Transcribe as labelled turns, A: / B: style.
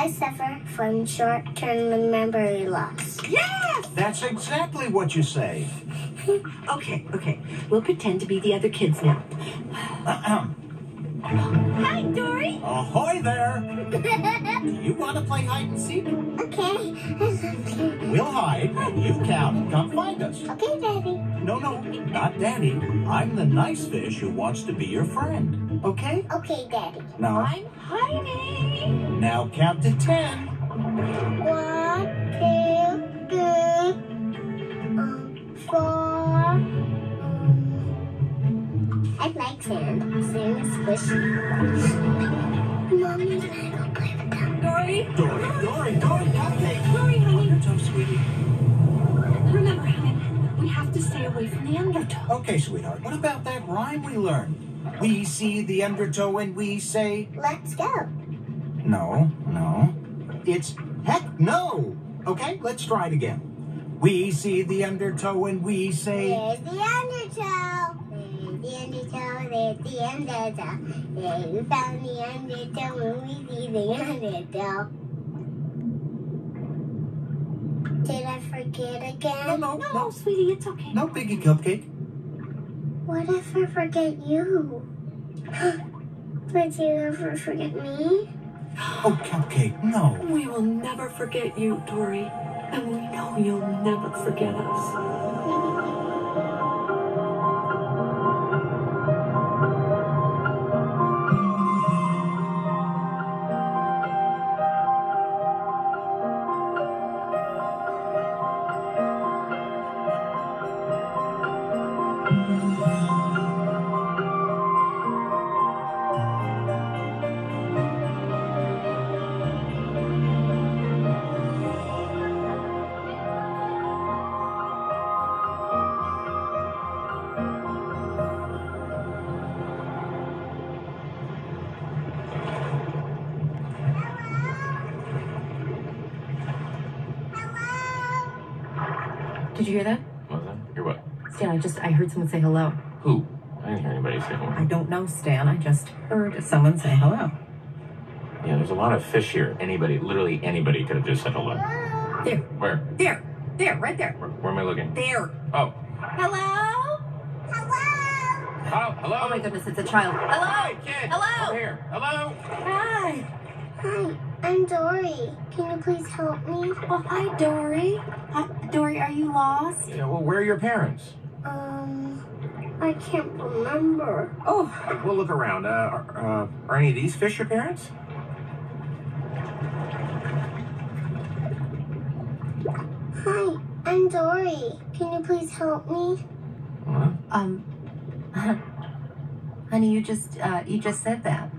A: I suffer from short-term memory loss.
B: Yes!
C: That's exactly what you say.
B: Okay, okay. We'll pretend to be the other kids now.
C: Uh-uh.
B: Hi, Dory.
C: Ahoy there! Do you want to play hide and seek?
A: okay. okay.
C: We'll hide, and you count and come find us.
A: Okay, Daddy.
C: No, no, not Daddy. I'm the nice fish who wants to be your friend. Okay?
A: Okay, Daddy.
C: Now,
B: I'm hiding.
C: Now count to ten.
A: One, two, three, um, four. I like sand. Sand is squishy. Mommy, can I go play with them?
B: Dory.
C: Dory, Dory, Dory, cupcake.
B: Dory, honey.
C: Undertow, sweetie.
B: Remember, honey, we have to stay away from the undertow.
C: Okay, sweetheart, what about that rhyme we learned? We see the undertow and we say,
A: Let's go.
C: No, no. It's heck no. Okay, let's try it again. We see the undertow and we say,
A: There's the undertow. There's the undertow. There's the undertow. Yeah, we found the undertow when we see the undertow. Did I forget
C: no,
A: again?
C: no,
B: No,
C: no,
B: sweetie, it's okay.
C: no biggie cupcake.
A: What if I forget you? Would you ever forget me?
C: Oh, cupcake, no.
B: We will never forget you, Dory. And we know you'll never forget us.
D: Did you hear that?
E: What was that? Hear what?
D: Stan, I just I heard someone say hello.
E: Who? I didn't hear anybody say hello.
D: I don't know, Stan. I just heard someone say hello.
E: Yeah, there's a lot of fish here. Anybody, literally anybody could have just said hello.
D: There,
E: Where?
D: there, there, right there.
E: Where, where am I looking?
D: There.
E: Oh.
D: Hello?
A: Hello!
E: Oh, hello?
D: Oh my goodness, it's a child. Hello?
E: Hey, kid!
D: Hello?
E: Over here. Hello?
D: Hi.
A: Hi, I'm Dory. Can you please help me?
D: Oh, hi, Dory. Hi, Dory, are you lost?
E: Yeah, well, where are your parents?
A: Um, I can't remember.
D: Oh,
E: We'll look around. Uh, are, uh, are any of these fish your parents?
A: Hi, I'm Dory. Can you please help me?
E: Huh?
D: um, honey, you just uh, you just said that.